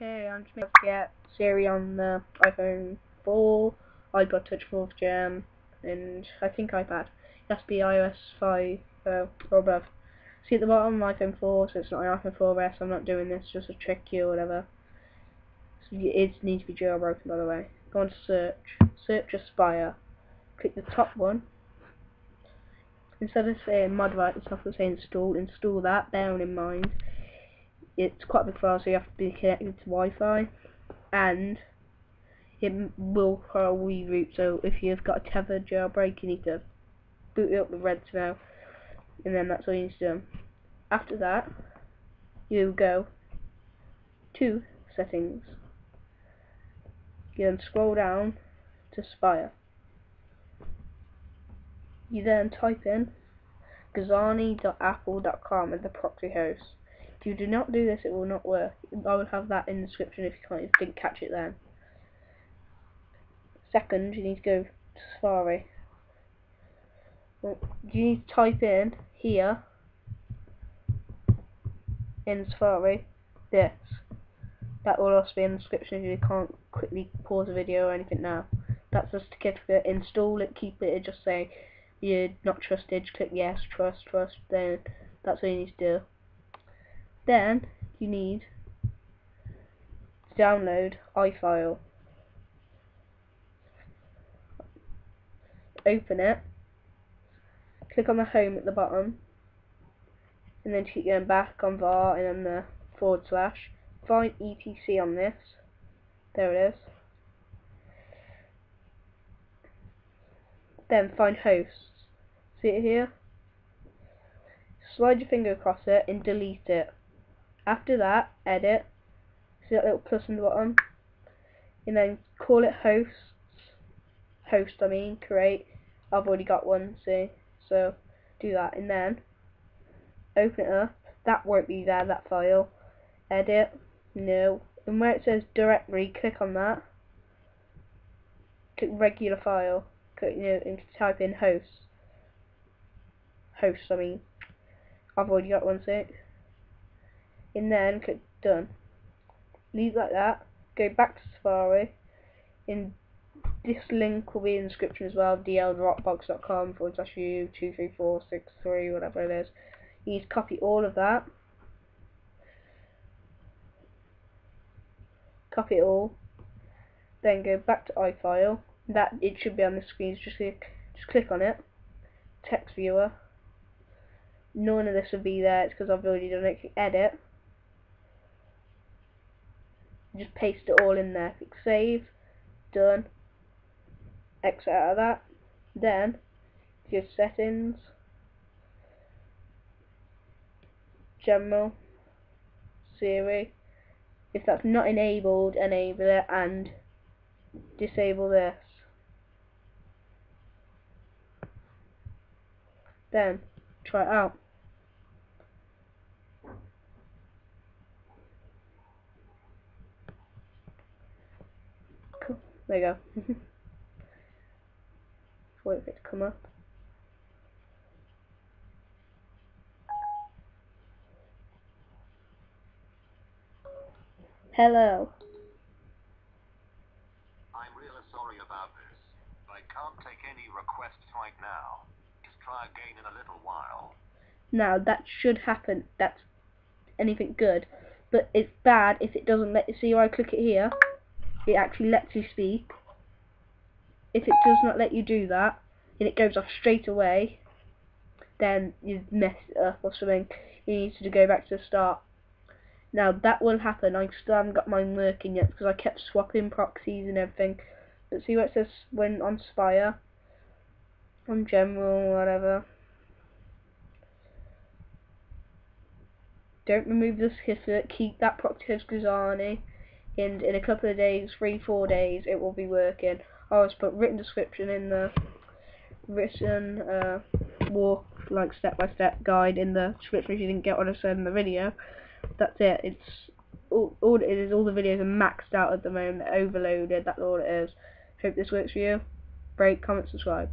Okay, I'm just going to get Siri on the iPhone 4, iPod Touch 4th Gen, and I think iPad. It has to be iOS 5 uh, or above. See at the bottom, iPhone 4, so it's not an iPhone 4S, I'm not doing this just to trick you or whatever. So it needs to be jailbroken by the way. Go on to search, search Spire, click the top one. Instead of saying modify, it's not going to say install, install that, bearing in mind it's quite a big file, so you have to be connected to Wi-Fi, and it will probably root. So if you've got a tethered jailbreak, you need to boot it up with Red and then that's all you need to do. After that, you go to settings. You then scroll down to Spire. You then type in guzzoni.apple.com as the proxy host. If you do not do this, it will not work. I will have that in the description if you can't, if you didn't catch it then. Second, you need to go to Safari. You need to type in here in Safari this. That will also be in the description if you can't quickly pause the video or anything now. That's just to get the certificate. Install it, keep it, just say you're not trusted, click yes, trust, trust, then that's all you need to do. Then you need to download iFile. Open it. Click on the home at the bottom. And then keep going back on var and then the forward slash. Find etc on this. There it is. Then find hosts. See it here? Slide your finger across it and delete it. After that, edit. See that little plus in the bottom? And then call it hosts. Host, I mean, create. I've already got one, see? So, do that. And then, open it up. That won't be there, that file. Edit. No. And where it says directory, click on that. Click regular file. Click, you know, and type in hosts. Host, I mean. I've already got one, see? And then click done. Leave like that. Go back to Safari. In this link will be in the description as well. dldropbox.com forward slash u two three four six three whatever it is. You need to copy all of that. Copy it all. Then go back to iFile. That it should be on the screen. Just click, just click on it. Text viewer. None of this will be there. It's because I've already done it. Edit just paste it all in there. Click save, done, exit out of that, then go settings, general, Siri, if that's not enabled, enable it and disable this. Then try it out. There you go. Wait for it to come up. Hello. I'm really sorry about this. I can't take any requests right now. Just try again in a little while. Now that should happen. That's anything good. But it's bad if it doesn't let you see where I click it here it actually lets you speak. If it does not let you do that, and it goes off straight away, then you've messed it up or something. You need to go back to the start. Now that will happen. I still haven't got mine working yet because I kept swapping proxies and everything. But see what it says when on Spire, on General, whatever. Don't remove certificate. Keep that proxy as and in a couple of days, three, four days, it will be working. I always put written description in the written uh, walk, like step-by-step -step guide in the description if you didn't get what I said in the video. That's it. It's all, all it is, all the videos are maxed out at the moment, overloaded, that's all it is. Hope this works for you. Break, comment, subscribe.